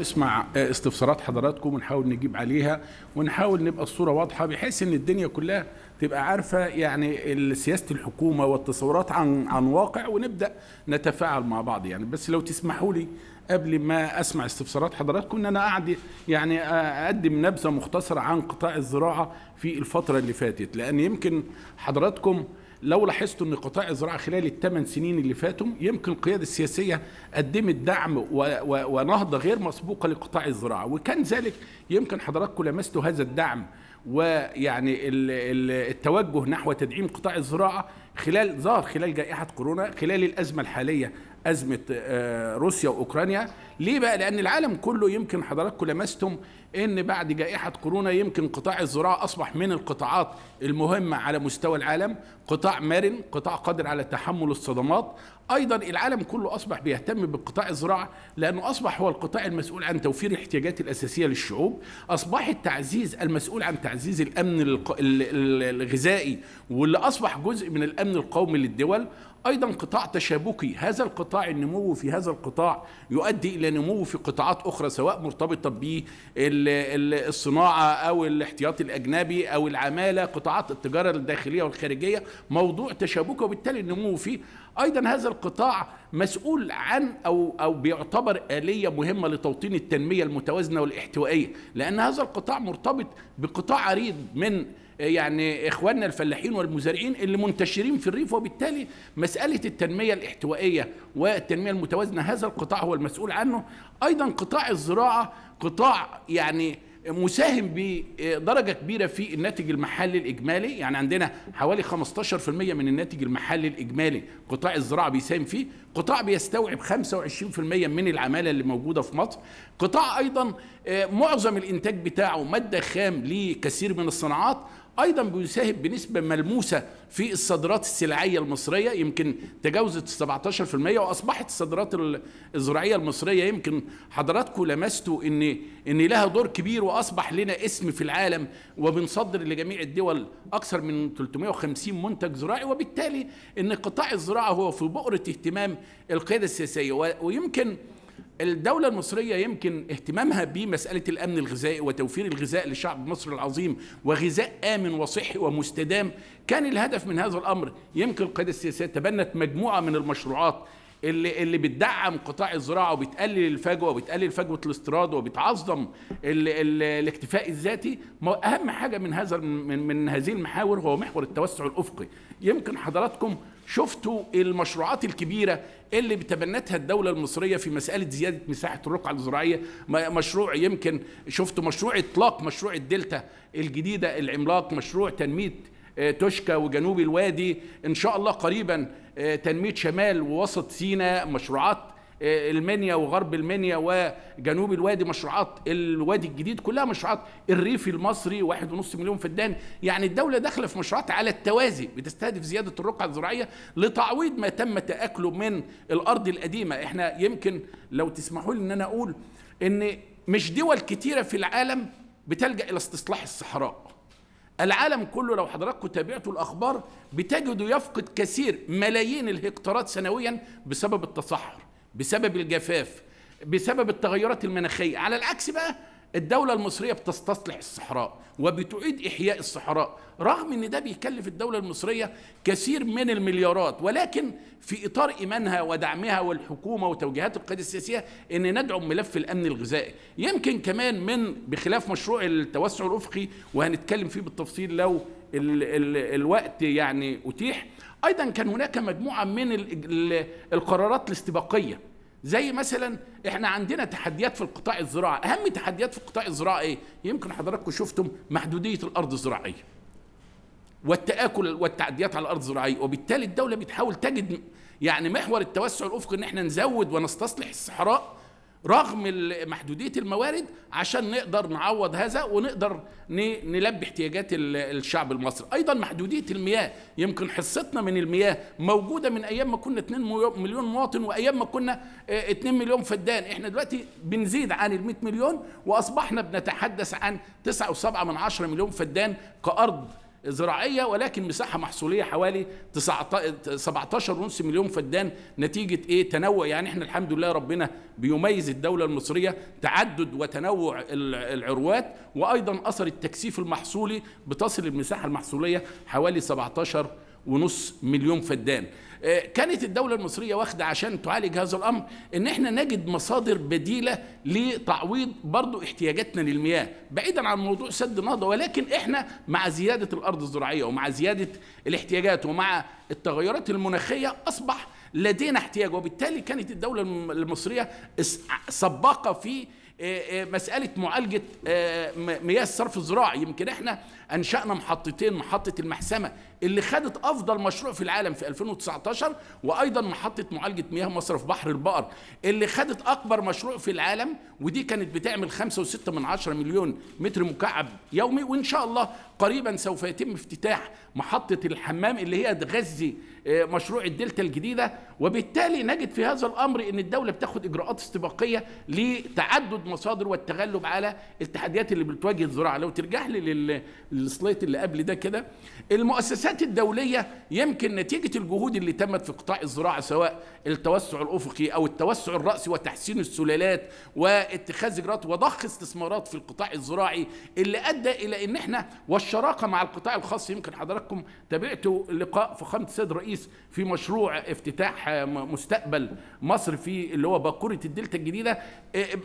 نسمع استفسارات حضراتكم ونحاول نجيب عليها ونحاول نبقى الصورة واضحة بحيث إن الدنيا كلها تبقى عارفة يعني سياسة الحكومة والتصورات عن عن واقع ونبدأ نتفاعل مع بعض يعني. بس لو تسمحوا لي قبل ما أسمع استفسارات حضراتكم إن أنا قاعد يعني أقدم نبذة مختصرة عن قطاع الزراعة في الفترة اللي فاتت. لأن يمكن حضراتكم لو لاحظتوا إن قطاع الزراعة خلال الثمان سنين اللي فاتوا يمكن القيادة السياسية قدمت دعم ونهضة غير مسبوقة لقطاع الزراعة وكان ذلك يمكن حضراتكم لمستوا هذا الدعم ويعني التوجه نحو تدعيم قطاع الزراعة خلال ظهر خلال جائحة كورونا خلال الأزمة الحالية أزمة روسيا وأوكرانيا. ليه بقى؟ لأن العالم كله يمكن حضراتكم لمستم إن بعد جائحة كورونا يمكن قطاع الزراعة أصبح من القطاعات المهمة على مستوى العالم. قطاع مرن قطاع قادر على تحمل الصدمات. أيضا العالم كله أصبح بيهتم بقطاع الزراعة لأنه أصبح هو القطاع المسؤول عن توفير الاحتياجات الأساسية للشعوب. أصبح التعزيز المسؤول عن تعزيز الأمن الغذائي واللي أصبح جزء من الأمن القومي للدول. أيضا قطاع تشابكي. هذا القطاع النمو في هذا القطاع يؤدي إلى نمو في قطاعات أخرى سواء مرتبطة بالصناعه أو الاحتياطي الأجنبي أو العمالة قطاعات التجارة الداخلية والخارجية. موضوع تشابكي وبالتالي النمو فيه. أيضا هذا القطاع مسؤول عن أو أو بيعتبر آلية مهمة لتوطين التنمية المتوازنة والاحتوائية لأن هذا القطاع مرتبط بقطاع عريض من يعني إخواننا الفلاحين والمزارعين اللي منتشرين في الريف وبالتالي مسألة التنمية الاحتوائية والتنمية المتوازنة هذا القطاع هو المسؤول عنه. أيضا قطاع الزراعة قطاع يعني مساهم بدرجة كبيرة في الناتج المحلي الإجمالي. يعني عندنا حوالي 15% من الناتج المحلي الإجمالي قطاع الزراعة بيساهم فيه. قطاع بيستوعب 25% من العمالة اللي موجودة في مصر. قطاع أيضا معظم الإنتاج بتاعه مادة خام لكثير من الصناعات. أيضا بيساهم بنسبة ملموسة في الصادرات السلعية المصرية يمكن تجاوزت 17% وأصبحت الصادرات الزراعية المصرية. يمكن حضراتكم لمستوا ان إن لها دور كبير وأصبح لنا اسم في العالم وبنصدر لجميع الدول أكثر من 350 منتج زراعي وبالتالي إن قطاع الزراعة هو في بؤرة اهتمام القيادة السياسية. ويمكن الدولة المصرية يمكن اهتمامها بمسألة الأمن الغذائي وتوفير الغذاء لشعب مصر العظيم وغذاء آمن وصحي ومستدام كان الهدف من هذا الأمر. يمكن القيادة السياسية تبنت مجموعة من المشروعات اللي اللي بتدعم قطاع الزراعة وبتقلل الفجوة وبتقلل فجوة الاستيراد وبتعظم ال ال الاكتفاء الذاتي. أهم حاجة من هذا من, من هذه المحاور هو محور التوسع الأفقي. يمكن حضراتكم شفتوا المشروعات الكبيرة اللي بتبنتها الدولة المصرية في مسألة زيادة مساحة الرقعة الزراعية؟ مشروع يمكن شفتوا مشروع إطلاق مشروع الدلتا الجديدة العملاق مشروع تنمية توشكا وجنوب الوادي. إن شاء الله قريبا تنمية شمال ووسط سيناء مشروعات المنيا وغرب المنيا وجنوب الوادي مشروعات الوادي الجديد كلها مشروعات. الريف المصري واحد ونص مليون فدان. يعني الدولة داخلة في مشروعات على التوازي بتستهدف زيادة الرقعة الزراعية لتعويض ما تم تأكله من الأرض القديمة. إحنا يمكن لو تسمحوا لي إن أنا أقول إن مش دول كتيرة في العالم بتلجأ إلى استصلاح الصحراء. العالم كله لو حضراتكم تابعتوا الأخبار بتجدوا يفقد كثير ملايين الهكتارات سنويا بسبب التصحر. بسبب الجفاف بسبب التغيرات المناخية. على العكس بقى الدولة المصرية بتستصلح الصحراء وبتعيد إحياء الصحراء رغم أن ده بيكلف الدولة المصرية كثير من المليارات. ولكن في إطار إيمانها ودعمها والحكومة وتوجيهات القيادة السياسية أن ندعم ملف الأمن الغذائي. يمكن كمان من بخلاف مشروع التوسع الأفقي وهنتكلم فيه بالتفصيل لو ال ال الوقت يعني أتيح أيضا كان هناك مجموعة من ال ال القرارات الاستباقية. زي مثلا إحنا عندنا تحديات في القطاع الزراعي. أهم تحديات في القطاع الزراعي إيه يمكن حضراتكم شفتم محدودية الأرض الزراعية والتآكل والتعديات على الأرض الزراعية. وبالتالي الدولة بتحاول تجد يعني محور التوسع الأفقي إن إحنا نزود ونستصلح الصحراء رغم محدودية الموارد عشان نقدر نعوض هذا ونقدر نلبي احتياجات الشعب المصري. أيضا محدودية المياه. يمكن حصتنا من المياه موجودة من أيام ما كنا 2 مليون مواطن وأيام ما كنا 2 مليون فدان. إحنا دلوقتي بنزيد عن ال 100 مليون وأصبحنا بنتحدث عن 9.7 من 10 مليون فدان كأرض زراعيه ولكن مساحة محصولية حوالي 17.5 مليون فدان نتيجة إيه؟ تنوع. يعني إحنا الحمد لله ربنا بيميز الدولة المصرية تعدد وتنوع العروات وأيضا أثر التكثيف المحصولي بتصل المساحة المحصولية حوالي 17 ونص مليون فدان. كانت الدولة المصرية واخدة عشان تعالج هذا الأمر إن إحنا نجد مصادر بديلة لتعويض برضو احتياجاتنا للمياه بعيدا عن موضوع سد النهضة ولكن إحنا مع زيادة الأرض الزراعية ومع زيادة الاحتياجات ومع التغيرات المناخية أصبح لدينا احتياج وبالتالي كانت الدولة المصرية سباقة في آه، آه، مسألة معالجة مياه الصرف الزراعي. يمكن إحنا أنشأنا محطتين محطة المحسمة اللي خدت أفضل مشروع في العالم في 2019 وأيضا محطة معالجة مياه مصرف بحر البقر اللي خدت أكبر مشروع في العالم ودي كانت بتعمل 5.6 من 10 مليون متر مكعب يومي. وإن شاء الله قريبا سوف يتم افتتاح محطة الحمام اللي هي تغذي آه، مشروع الدلتا الجديدة وبالتالي نجد في هذا الأمر إن الدولة بتاخد إجراءات استباقية لتعدد مصادر والتغلب على التحديات اللي بتواجه الزراعه لو ترجع لي السلايت اللي قبل ده كده المؤسسات الدولية يمكن نتيجة الجهود اللي تمت في قطاع الزراعة سواء التوسع الأفقي أو التوسع الرأسي وتحسين السلالات واتخاذ إجراءات وضخ استثمارات في القطاع الزراعي اللي أدى إلى إن إحنا والشراكة مع القطاع الخاص. يمكن حضراتكم تابعتوا لقاء فخامة السيد الرئيس في مشروع افتتاح مستقبل مصر في اللي هو باكورة الدلتا الجديدة.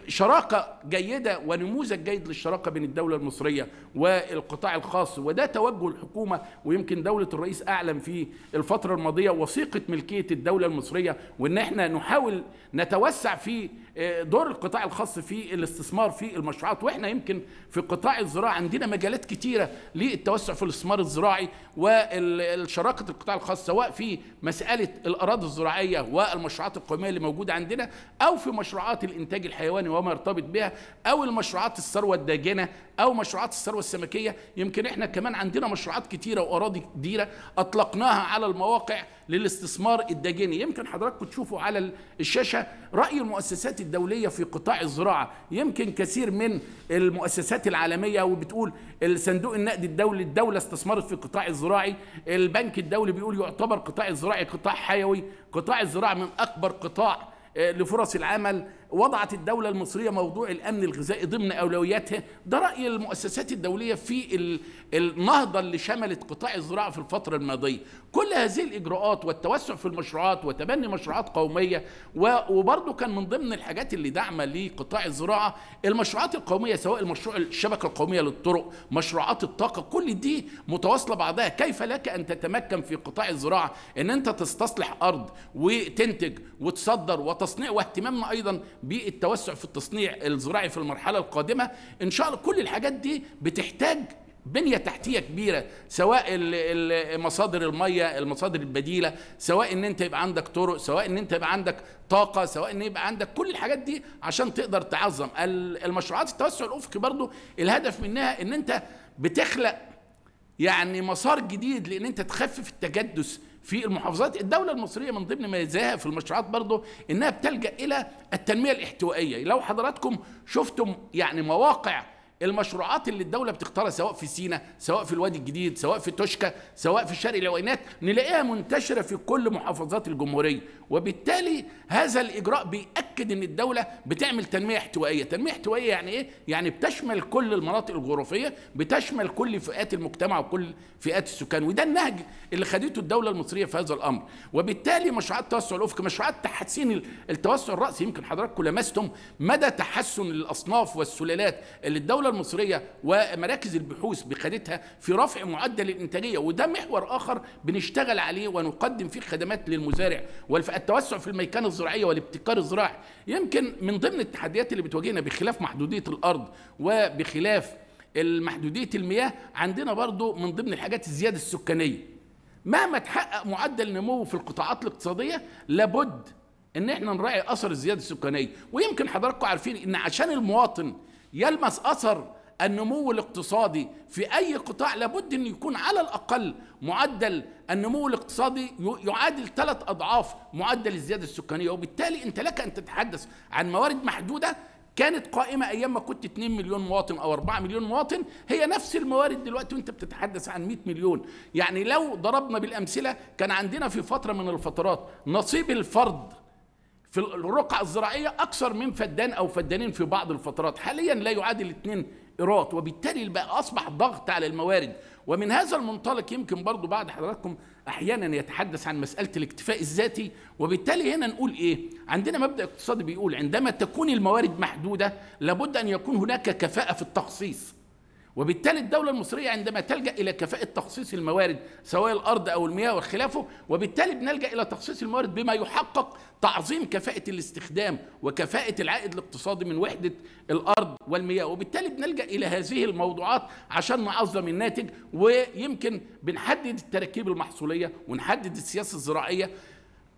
شراكة جيدة ونموذج جيد للشراكة بين الدولة المصرية والقطاع الخاص وده توجه الحكومة ويمكن دولة الرئيس اعلن في الفترة الماضية وثيقة ملكية الدولة المصرية وإن إحنا نحاول نتوسع في دور القطاع الخاص في الاستثمار في المشروعات وإحنا يمكن في قطاع الزراعة عندنا مجالات كتيرة للتوسع في الاستثمار الزراعي والشراكة القطاع الخاص سواء في مسألة الأراضي الزراعية والمشروعات القومية اللي موجودة عندنا أو في مشروعات الإنتاج الحيواني وما يرتبط بها أو المشروعات الثروة الداجنة أو مشروعات الثروة السمكية. يمكن إحنا كمان عندنا مشروعات كتيرة وأراضي كتيرة أطلقناها على المواقع للاستثمار الداجني. يمكن حضراتكم تشوفوا على الشاشة رأي المؤسسات الدولية في قطاع الزراعة. يمكن كثير من المؤسسات العالمية وبتقول الصندوق النقد الدولي الدولة استثمرت في القطاع الزراعي. البنك الدولي بيقول يعتبر قطاع الزراعي قطاع حيوي. قطاع الزراعة من أكبر قطاع آه، لفرص العمل. وضعت الدولة المصرية موضوع الأمن الغذائي ضمن أولوياتها. ده رأي المؤسسات الدولية في النهضة اللي شملت قطاع الزراعة في الفترة الماضية. كل هذه الإجراءات والتوسع في المشروعات وتبني مشروعات قومية وبرضه كان من ضمن الحاجات اللي داعمة لقطاع الزراعة المشروعات القومية سواء المشروع الشبكة القومية للطرق مشروعات الطاقة. كل دي متواصلة بعضها. كيف لك أن تتمكن في قطاع الزراعة؟ أن أنت تستصلح أرض وتنتج وتصدر وتصنيع واهتمامنا أيضا بالتوسع في التصنيع الزراعي في المرحلة القادمة. إن شاء الله كل الحاجات دي بتحتاج بنية تحتية كبيرة سواء مصادر المية المصادر البديلة سواء إن أنت يبقى عندك طرق سواء إن أنت يبقى عندك طاقة سواء إن يبقى عندك كل الحاجات دي عشان تقدر تعظم. المشروعات التوسع الافقي برضو الهدف منها إن أنت بتخلق يعني مسار جديد لإن أنت تخفف التجدس في المحافظات الدولة المصرية من ضمن ميزاها في المشروعات برضه إنها بتلجأ إلى التنمية الاحتوائية. لو حضراتكم شفتم يعني مواقع المشروعات اللي الدولة بتختارها سواء في سينا سواء في الوادي الجديد سواء في توشكا سواء في شرق العوينات نلاقيها منتشرة في كل محافظات الجمهورية. وبالتالي هذا الإجراء بيأكد أن الدولة بتعمل تنمية احتوائية. تنمية احتوائية يعني إيه؟ يعني بتشمل كل المناطق الجغرافية بتشمل كل فئات المجتمع وكل فئات السكان. وده النهج اللي خدته الدولة المصرية في هذا الأمر. وبالتالي مشروعات التوسع الأفقي مشروعات تحسين التوسع الرأسي يمكن حضراتكم لمستم مدى تحسن الأصناف والسلالات اللي الدولة المصرية ومراكز البحوث بخدتها في رفع معدل الإنتاجية وده محور آخر بنشتغل عليه ونقدم فيه خدمات للمزارع. والتوسع في الميكنة الزراعية والابتكار الزراعي. يمكن من ضمن التحديات اللي بتواجهنا بخلاف محدودية الأرض وبخلاف المحدودية المياه عندنا برضو من ضمن الحاجات الزيادة السكانية. مهما تحقق معدل نمو في القطاعات الاقتصادية لابد إن إحنا نراعي أثر الزيادة السكانية. ويمكن حضراتكم عارفين إن عشان المواطن يلمس أثر النمو الاقتصادي في أي قطاع لابد أن يكون على الأقل معدل النمو الاقتصادي يعادل ثلاث أضعاف معدل الزيادة السكانية وبالتالي أنت لك أن تتحدث عن موارد محدودة كانت قائمة أيام ما كنت 2 مليون مواطن أو 4 مليون مواطن هي نفس الموارد دلوقتي وأنت بتتحدث عن 100 مليون. يعني لو ضربنا بالأمثلة كان عندنا في فترة من الفترات نصيب الفرد في الرقعة الزراعية أكثر من فدان أو فدانين في بعض الفترات. حاليا لا يعادل اثنين إيرات وبالتالي بقى أصبح ضغط على الموارد. ومن هذا المنطلق يمكن برضو بعد حضراتكم أحيانا يتحدث عن مسألة الاكتفاء الذاتي. وبالتالي هنا نقول إيه؟ عندنا مبدأ اقتصادي بيقول عندما تكون الموارد محدودة لابد أن يكون هناك كفاءة في التخصيص. وبالتالي الدولة المصرية عندما تلجأ إلى كفاءة تخصيص الموارد سواء الأرض أو المياه وخلافه وبالتالي بنلجأ إلى تخصيص الموارد بما يحقق تعظيم كفاءة الاستخدام وكفاءة العائد الاقتصادي من وحدة الأرض والمياه. وبالتالي بنلجأ إلى هذه الموضوعات عشان نعظم الناتج ويمكن بنحدد التراكيب المحصولية ونحدد السياسة الزراعية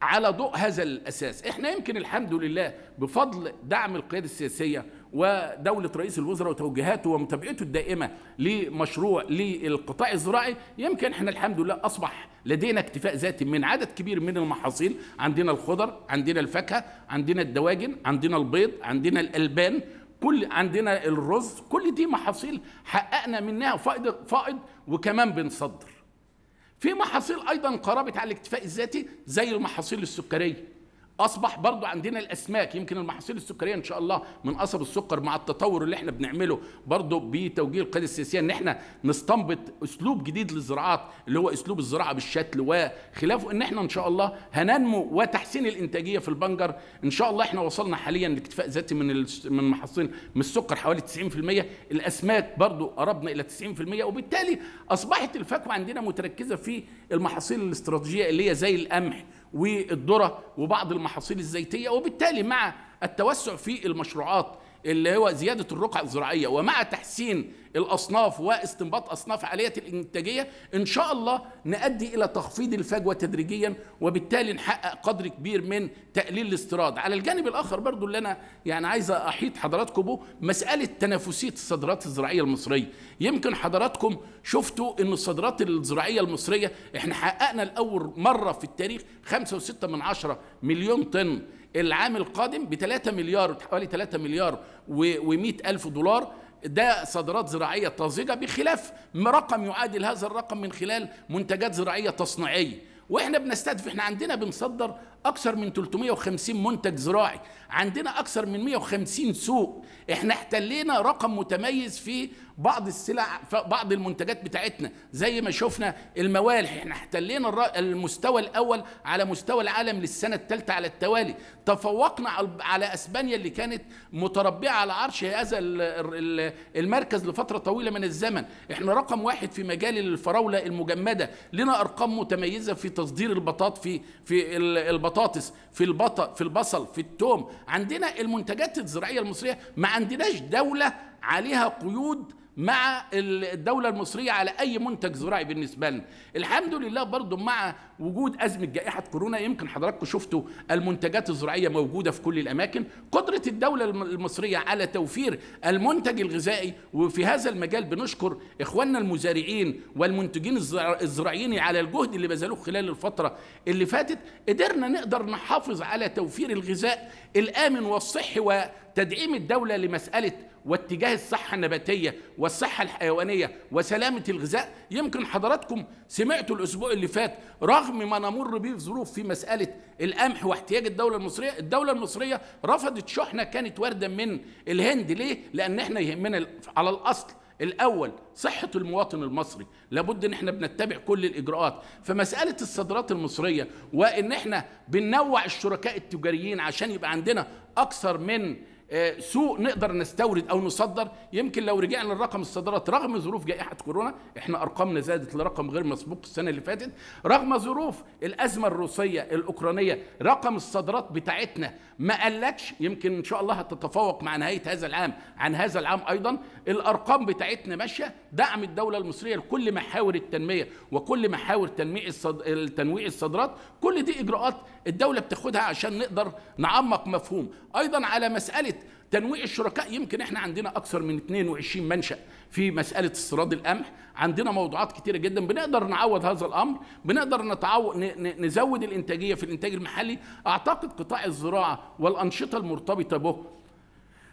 على ضوء هذا الأساس. إحنا يمكن الحمد لله بفضل دعم القيادة السياسية ودولة رئيس الوزراء وتوجيهاته ومتابعته الدائمة لمشروع للقطاع الزراعي يمكن إحنا الحمد لله أصبح لدينا اكتفاء ذاتي من عدد كبير من المحاصيل. عندنا الخضر عندنا الفاكهة عندنا الدواجن عندنا البيض عندنا الألبان كل عندنا الرز كل دي محاصيل حققنا منها فائض فائض وكمان بنصدر. في محاصيل أيضا قربت على الاكتفاء الذاتي زي المحاصيل السكرية. أصبح برضو عندنا الأسماك يمكن المحاصيل السكرية إن شاء الله من قصب السكر مع التطور اللي إحنا بنعمله. برضو بتوجيه القياده السياسية إن إحنا نستنبط أسلوب جديد للزراعات اللي هو أسلوب الزراعة بالشتل وخلافه إن إحنا إن شاء الله هننمو وتحسين الإنتاجية في البنجر. إن شاء الله إحنا وصلنا حاليا لاكتفاء ذاتي من من محاصيل من السكر حوالي 90% الأسماك برضو قربنا إلى 90% وبالتالي أصبحت الفاكهة عندنا متركزة في المحاصيل الاستراتيجية اللي هي زي القمح والذرة وبعض المحاصيل الزيتية وبالتالي مع التوسع في المشروعات اللي هو زيادة الرقعة الزراعية ومع تحسين الأصناف واستنباط أصناف عالية الإنتاجية إن شاء الله نؤدي إلى تخفيض الفجوة تدريجيا وبالتالي نحقق قدر كبير من تقليل الاستيراد. على الجانب الآخر برضو اللي أنا يعني عايز أحيط حضراتكم به مسألة تنافسية الصادرات الزراعية المصرية. يمكن حضراتكم شفتوا إن الصادرات الزراعية المصرية إحنا حققنا الأول مرة في التاريخ 5.6 من عشرة مليون طن. العام القادم ب 3 مليار حوالي 3 مليار و100 ألف دولار. ده صادرات زراعية طازجة بخلاف رقم يعادل هذا الرقم من خلال منتجات زراعية تصنيعية. وإحنا بنستهدف إحنا عندنا بنصدر أكثر من 350 منتج زراعي. عندنا أكثر من 150 سوق. إحنا احتلينا رقم متميز في بعض السلع بعض المنتجات بتاعتنا. زي ما شفنا الموالح. إحنا احتلينا المستوى الأول على مستوى العالم للسنة الثالثه على التوالي. تفوقنا على أسبانيا اللي كانت متربعه على عرش هذا المركز لفترة طويلة من الزمن. إحنا رقم واحد في مجال الفراولة المجمدة. لنا أرقام متميزة في تصدير البطاط في في البطاطس في البط في البصل في الثوم عندنا المنتجات الزراعية المصرية ما عندناش دولة عليها قيود مع الدولة المصرية على أي منتج زراعي بالنسبة لنا. الحمد لله برضو مع وجود أزمة جائحة كورونا يمكن حضراتكم شفتوا المنتجات الزراعية موجودة في كل الأماكن. قدرة الدولة المصرية على توفير المنتج الغذائي وفي هذا المجال بنشكر إخواننا المزارعين والمنتجين الزراعيين على الجهد اللي بذلوه خلال الفترة اللي فاتت. قدرنا نقدر نحافظ على توفير الغذاء الآمن والصحي وتدعيم الدولة لمسألة واتجاه الصحة النباتية والصحة الحيوانية وسلامة الغذاء. يمكن حضراتكم سمعتوا الأسبوع اللي فات رغم ما نمر به في ظروف في مسألة القمح واحتياج الدولة المصرية الدولة المصرية رفضت شحنة كانت واردة من الهند. ليه؟ لأن إحنا يهمنا على الأصل الأول صحة المواطن المصري. لابد إن إحنا بنتبع كل الإجراءات. فمسألة الصادرات المصرية وإن إحنا بننوع الشركاء التجاريين عشان يبقى عندنا أكثر من سوق نقدر نستورد أو نصدر. يمكن لو رجعنا لرقم الصادرات رغم ظروف جائحة كورونا إحنا أرقامنا زادت لرقم غير مسبوق السنة اللي فاتت. رغم ظروف الأزمة الروسية الأوكرانية رقم الصادرات بتاعتنا ما قلتش يمكن إن شاء الله هتتفوق مع نهاية هذا العام. عن هذا العام أيضا الأرقام بتاعتنا ماشية. دعم الدولة المصرية لكل محاور التنمية وكل محاور تنميع الصد... تنويع الصادرات كل دي إجراءات الدولة بتاخدها عشان نقدر نعمق مفهوم. أيضا على مسألة تنويع الشركاء يمكن إحنا عندنا أكثر من 22 منشأ في مسألة استيراد القمح. عندنا موضوعات كتيرة جدا. بنقدر نعوض هذا الأمر بنقدر نتعو... نزود الإنتاجية في الإنتاج المحلي. أعتقد قطاع الزراعة والأنشطة المرتبطة به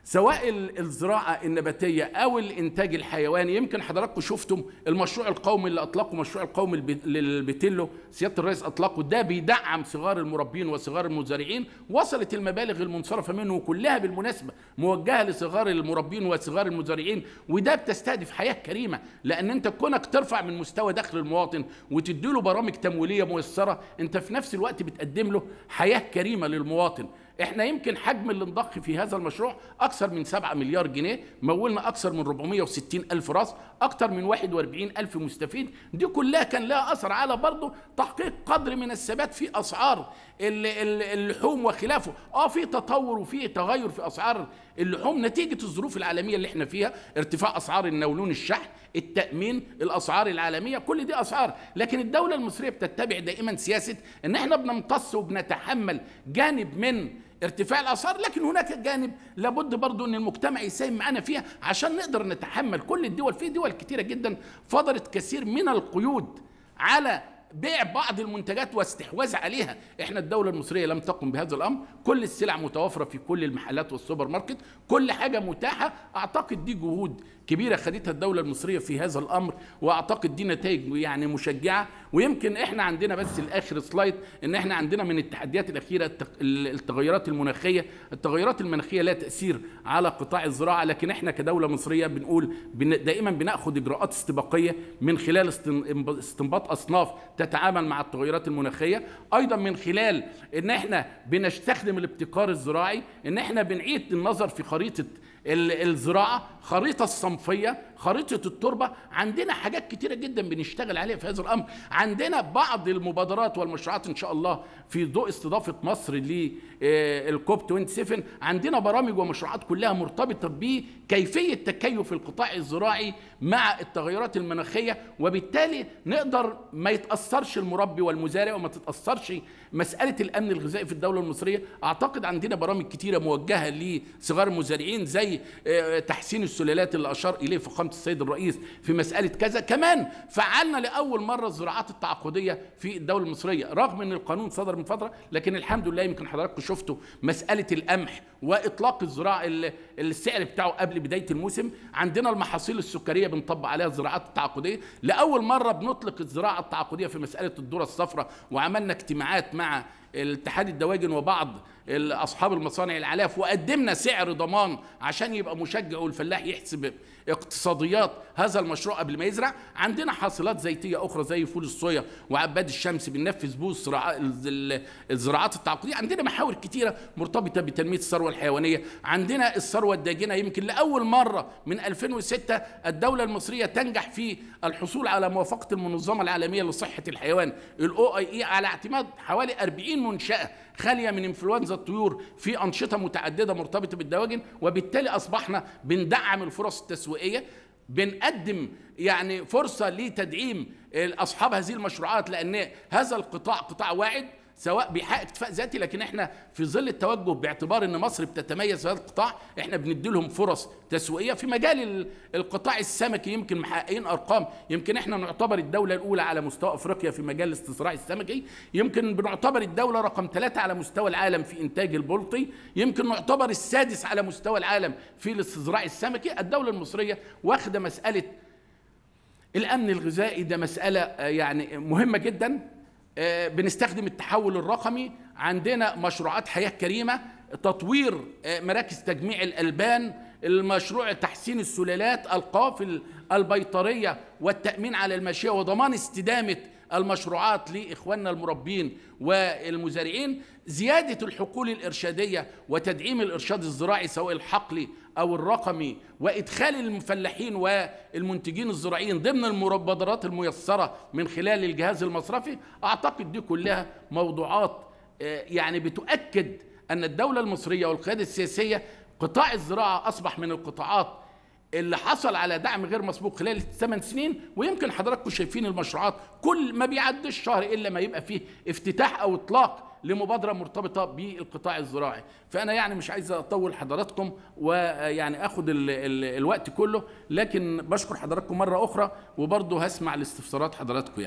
سواء الزراعة النباتية أو الإنتاج الحيواني يمكن حضراتكم شفتم المشروع القومي اللي أطلقه مشروع القومي للبيتيلو سيادة الرئيس أطلقه. ده بيدعم صغار المربين وصغار المزارعين. وصلت المبالغ المنصرفة منه كلها بالمناسبة موجهة لصغار المربين وصغار المزارعين. وده بتستهدف حياة كريمة لأن أنت كونك ترفع من مستوى دخل المواطن وتديله برامج تمويلية ميسرة أنت في نفس الوقت بتقدم له حياة كريمة للمواطن. إحنا يمكن حجم اللي انضخ في هذا المشروع أكثر من 7 مليار جنيه مولنا أكثر من 460 ألف راس أكثر من 41 ألف مستفيد. دي كلها كان لها أثر على برضه تحقيق قدر من الثبات في أسعار اللحوم وخلافه. آه في تطور وفي تغير في أسعار اللحوم نتيجة الظروف العالمية اللي إحنا فيها ارتفاع أسعار النولون الشحن التأمين الأسعار العالمية كل دي أسعار. لكن الدولة المصرية بتتبع دائما سياسة إن إحنا بنمتص وبنتحمل جانب من ارتفاع الأسعار لكن هناك جانب لابد برضو إن المجتمع يساهم معنا فيها عشان نقدر نتحمل كل الدول في دول كتيرة جدا فضلت كثير من القيود على بيع بعض المنتجات واستحواذ عليها. إحنا الدولة المصرية لم تقم بهذا الأمر. كل السلع متوفرة في كل المحلات والسوبر ماركت. كل حاجة متاحة. أعتقد دي جهود كبيرة خدتها الدولة المصرية في هذا الأمر وأعتقد دي نتائج يعني مشجعة. ويمكن إحنا عندنا بس الآخر slide إن إحنا عندنا من التحديات الأخيرة التغيرات المناخية. التغيرات المناخية لا تأثير على قطاع الزراعة لكن إحنا كدولة مصرية بنقول دائما بنأخذ إجراءات استباقية من خلال استنباط أصناف تتعامل مع التغيرات المناخية. أيضا من خلال إن إحنا بنستخدم الابتكار الزراعي إن إحنا بنعيد النظر في خريطة الزراعة خريطة الصنفية خريطة التربة عندنا حاجات كتيرة جدا بنشتغل عليها في هذا الأمر. عندنا بعض المبادرات والمشروعات إن شاء الله في ضوء استضافة مصر للكوب 27 عندنا برامج ومشروعات كلها مرتبطة بكيفية تكيف القطاع الزراعي مع التغيرات المناخية وبالتالي نقدر ما يتأثرش المربي والمزارع وما تتأثرش مسألة الأمن الغذائي في الدولة المصرية. أعتقد عندنا برامج كتيرة موجهة لصغار المزارعين زي آه، تحسين السلالات اللي أشار اليه فخامه السيد الرئيس في مسألة كذا. كمان فعلنا لأول مرة الزراعات التعاقدية في الدولة المصرية رغم إن القانون صدر من فترة لكن الحمد لله يمكن حضراتكم شفتوا مسألة القمح وإطلاق الزراعة السعر بتاعه قبل بداية الموسم. عندنا المحاصيل السكرية بنطبق عليها الزراعات التعاقدية. لأول مرة بنطلق الزراعة التعاقدية في مسألة الذرة الصفراء وعملنا اجتماعات مع الاتحاد الدواجن وبعض اصحاب المصانع العلاف وقدمنا سعر ضمان عشان يبقى مشجع والفلاح يحسب اقتصاديات هذا المشروع قبل ما يزرع. عندنا حاصلات زيتية أخرى زي فول الصويا وعباد الشمس بننفذ بوه الزراعات التعاقديه عندنا محاور كتيرة مرتبطة بتنمية الثروة الحيوانية. عندنا الثروة الداجنة. يمكن لأول مرة من 2006 الدولة المصرية تنجح في الحصول على موافقة المنظمة العالمية لصحة الحيوان الاو اي اي على اعتماد حوالي 40 منشأة خالية من إنفلونزا الطيور في أنشطة متعددة مرتبطة بالدواجن وبالتالي أصبحنا بندعم الفرص التسويقية بنقدم يعني فرصة لتدعيم أصحاب هذه المشروعات لأن هذا القطاع قطاع واعد سواء بيحقق اكتفاء ذاتي لكن إحنا في ظل التوجه باعتبار إن مصر بتتميز في هذا القطاع إحنا بندي لهم فرص تسويقية في مجال القطاع السمكي يمكن محققين أرقام. يمكن إحنا نعتبر الدولة الأولى على مستوى أفريقيا في مجال الاستصراع السمكي. يمكن بنعتبر الدولة رقم ثلاثة على مستوى العالم في إنتاج البلطي. يمكن نعتبر السادس على مستوى العالم في الاستصراع السمكي. الدولة المصرية واخدة مسألة الأمن الغذائي ده مسألة يعني مهمة جدا. آه، بنستخدم التحول الرقمي. عندنا مشروعات حياة كريمة تطوير آه، مراكز تجميع الألبان المشروع تحسين السلالات القافل البيطرية والتأمين على الماشية وضمان استدامة المشروعات لإخواننا المربين والمزارعين. زيادة الحقول الإرشادية وتدعيم الإرشاد الزراعي سواء الحقلي أو الرقمي وإدخال المفلحين والمنتجين الزراعيين ضمن المبادرات الميسرة من خلال الجهاز المصرفي أعتقد دي كلها موضوعات آه، يعني بتؤكد أن الدولة المصرية والقيادة السياسية قطاع الزراعة أصبح من القطاعات اللي حصل على دعم غير مسبوق خلال الثمان سنين ويمكن حضراتكم شايفين المشروعات كل ما بيعديش شهر إلا ما يبقى فيه افتتاح أو إطلاق. لمبادرة مرتبطة بالقطاع الزراعي. فأنا يعني مش عايز أطول حضراتكم ويعني آخد ال ال الوقت كله لكن بشكر حضراتكم مرة أخرى وبرضه هسمع الاستفسارات حضراتكم يعني.